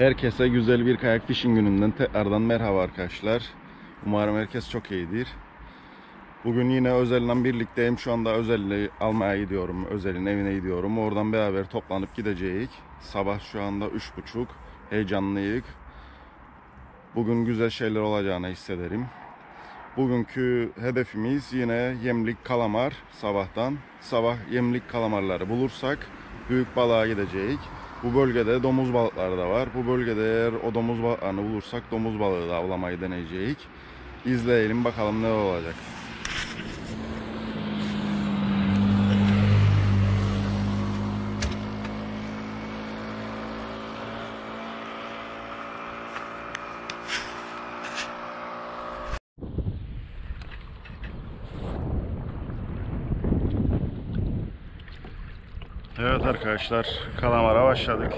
Herkese güzel bir kayak fishing gününden tekrardan merhaba arkadaşlar. Umarım herkes çok iyidir. Bugün yine Özel'le birlikteyim. Şu anda Özel'i almaya gidiyorum. Özel'in evine gidiyorum. Oradan beraber toplanıp gideceğiz. Sabah şu anda 3.30. Heyecanlıyık. Bugün güzel şeyler olacağını hissederim. Bugünkü hedefimiz yine yemlik kalamar sabahtan. Sabah yemlik kalamarları bulursak büyük balığa gideceğiz. Bu bölgede domuz balıkları da var. Bu bölgede eğer o domuz balıklarını bulursak domuz balığı da avlamayı deneyeceğiz. İzleyelim bakalım ne olacak. Evet arkadaşlar kalamara başladık.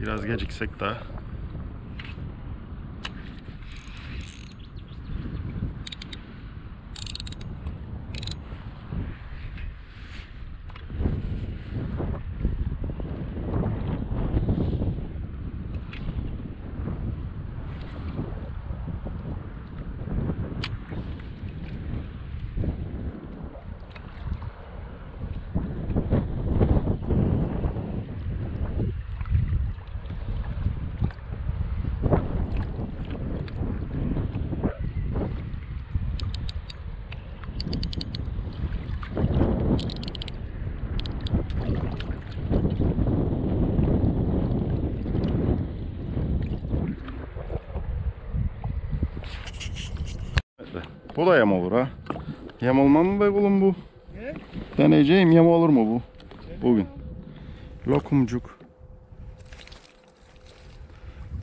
Biraz geciksek de. Bu da yem olur ha. Yem olmam mı be kulum bu? Ne? Deneyeceğim yem olur mu bu? Bugün. Lokumcuk.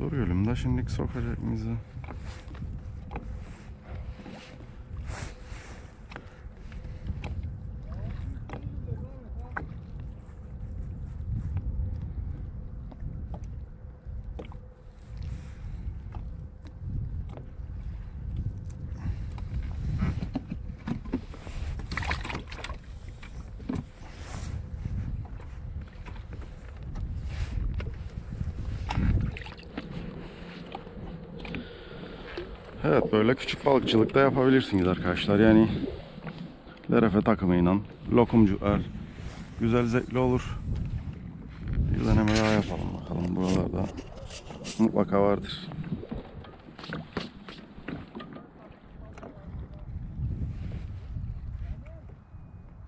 Dur elimde şimdi sokacak mıyız? Evet böyle küçük balıkçılık da yapabilirsiniz arkadaşlar. Yani lerefe takımıyla lokumcular güzel zevkli olur. Bir deneme daha yapalım bakalım buralarda mutlaka vardır.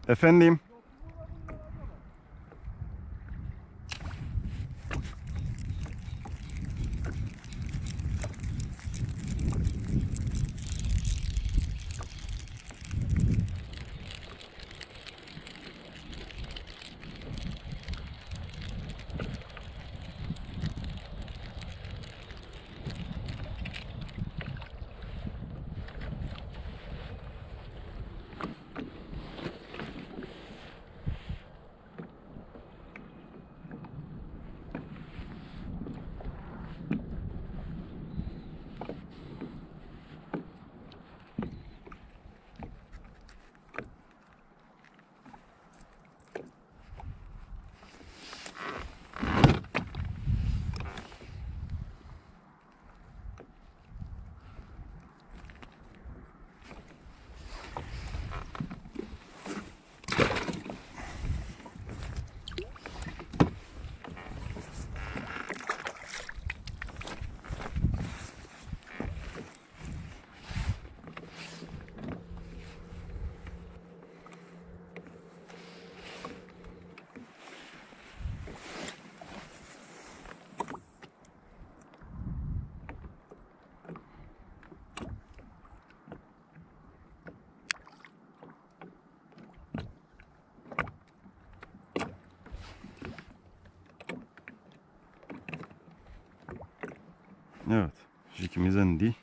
Efendim. Evet. Jikimiz indi.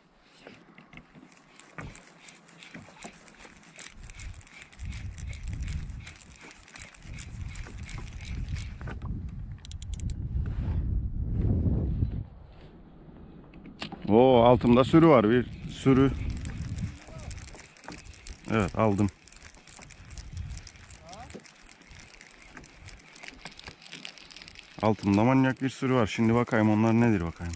Oo altımda sürü var bir sürü. Evet aldım. Altında manyak bir sürü var. Şimdi bakayım onlar nedir bakayım.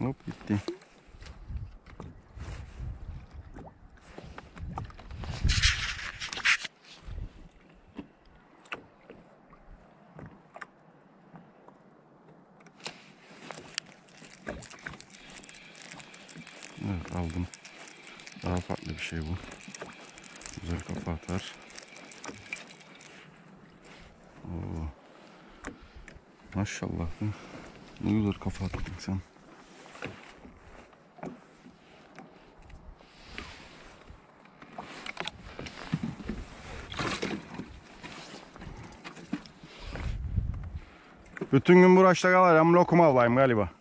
Hop gitti. Evet aldım. Daha farklı bir şey bu. Güzel kafa atar. Oo. Maşallah. Ne güzel kafa attın sen. Bütün gün bu uğraşta kalacağım. Lokum avlayayım galiba.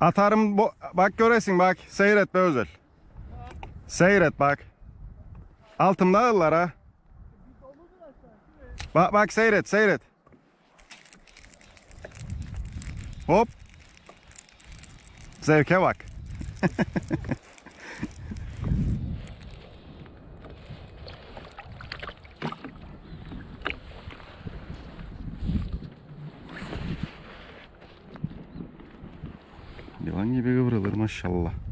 Atarım bo- bak göresin bak. Seyret be özel. Seyret bak. Altımda ağırlar ha. Bak bak seyret seyret. Hop. Zevke bak. Yılan gibi kıvrılır maşallah.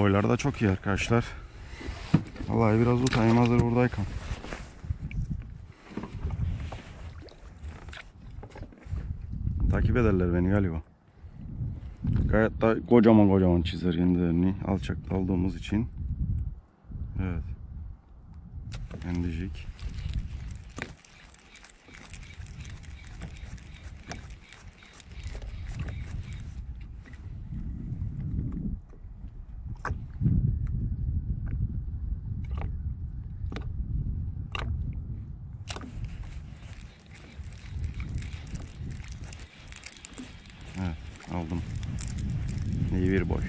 Boylar da çok iyi arkadaşlar. Vallahi biraz utayım hazır buradayken. Takip ederler beni galiba. Gayet da kocaman kocaman çizer kendilerini. Alçakta aldığımız için. Evet. Kendicik. Evet İyi bir boy.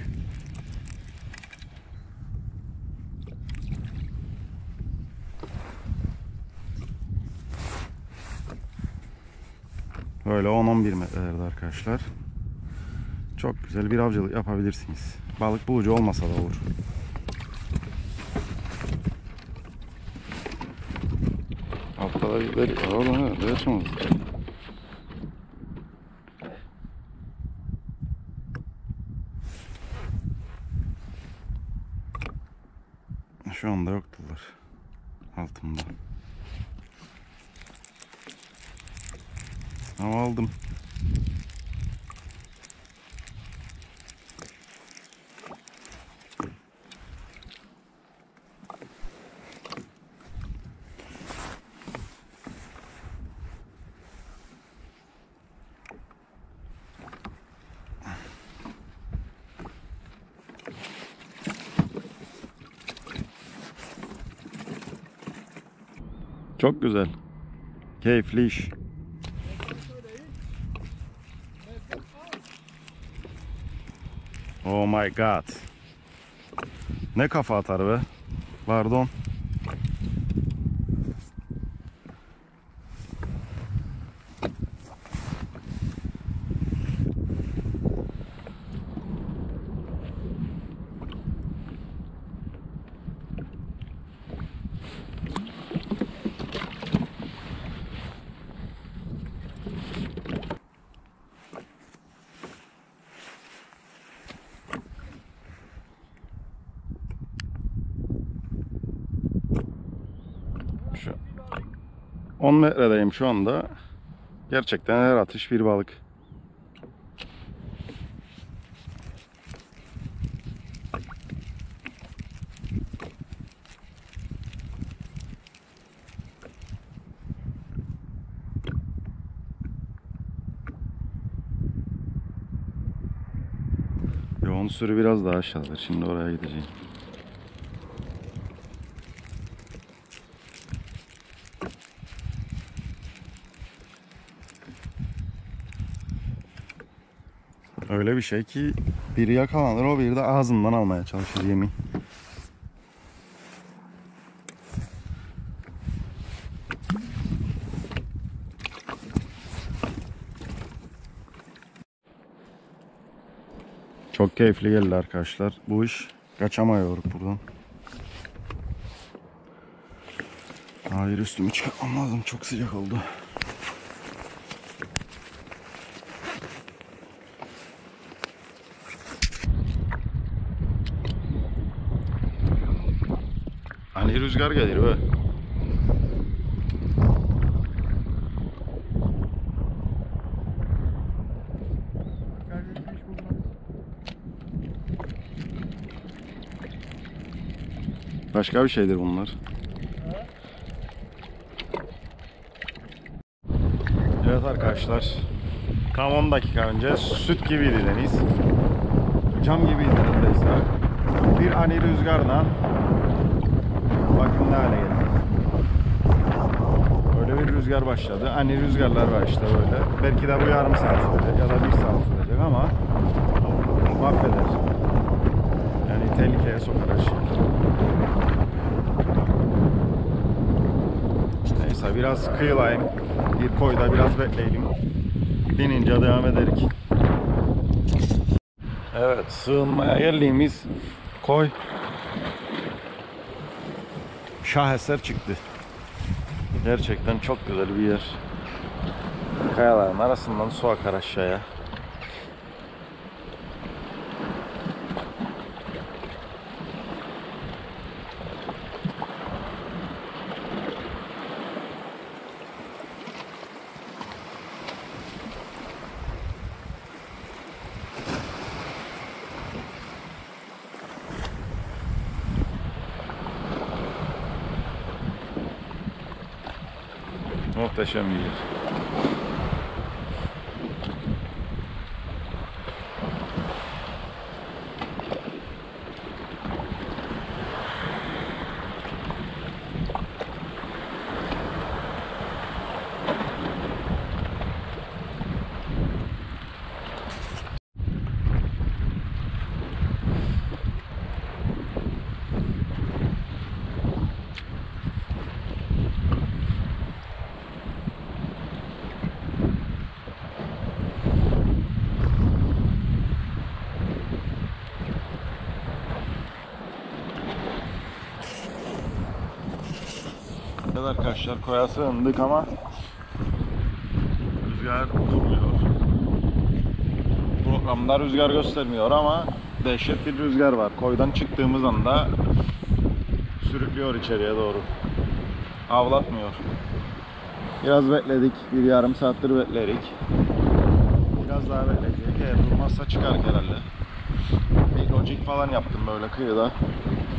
Böyle 10-11 metrelerde arkadaşlar. Çok güzel bir avcılık yapabilirsiniz. Balık bulucu olmasa da olur. Haftada bir ver. Oğlum ha, Şu anda yoktular. Altımda. Ama aldım. Çok güzel. Keyifli iş. Oh my god. Ne kafa atar be. Pardon. 10 metredeyim şu anda. Gerçekten her atış bir balık. Yoğun sürü biraz daha aşağıdır. Şimdi oraya gideceğim. Öyle bir şey ki biri yakalanır o biri de ağzından almaya çalışır yemin. Çok keyifli geldi arkadaşlar. Bu iş kaçamıyoruz buradan. Hayır üstümü çıkartmam lazım. Çok sıcak oldu. Hani rüzgar gelir be. Başka bir şeydir bunlar. Evet arkadaşlar. Tam 10 dakika önce süt gibiydi deniz. Cam gibiydi neredeyse. Bir ani rüzgarla bakın ne hale geldi. Böyle bir rüzgar başladı. Ani rüzgarlar var işte böyle. Belki de bu yarım saat sürecek ya da bir saat sürecek ama mahveder. Yani tehlikeye sokar her şey. Neyse biraz kıyılayım. Bir koyda biraz bekleyelim. Binince devam ederik. Evet sığınmaya geldiğimiz koy şaheser çıktı. Gerçekten çok güzel bir yer. Kayaların arasından su akar aşağıya. Muhteşem bir Evet arkadaşlar koya sığındık ama rüzgar durmuyor. Programda rüzgar göstermiyor ama dehşet bir rüzgar var. Koydan çıktığımız anda sürüklüyor içeriye doğru. Avlatmıyor. Biraz bekledik. Bir yarım saattir bekledik. Biraz daha bekleyecek. Eğer durmazsa çıkar herhalde. Bir lojik falan yaptım böyle kıyıda.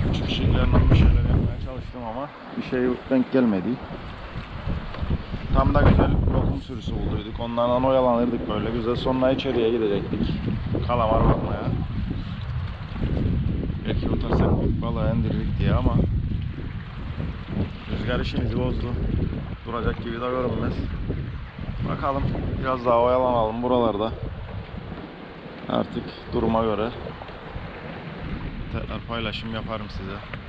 Küçük şeylerle bir şeyler yapmaya çalıştım ama bir şey denk gelmedi. Tam da güzel lokum sürüsü bulduyduk. Onlardan oyalanırdık böyle güzel. Sonra içeriye gidecektik. Kalamar bakmaya. Belki tutarsak büyük balığı indirirdik diye ama rüzgar işimizi bozdu. Duracak gibi de görünmez. Bakalım biraz daha oyalanalım buralarda. Artık duruma göre tekrar paylaşım yaparım size.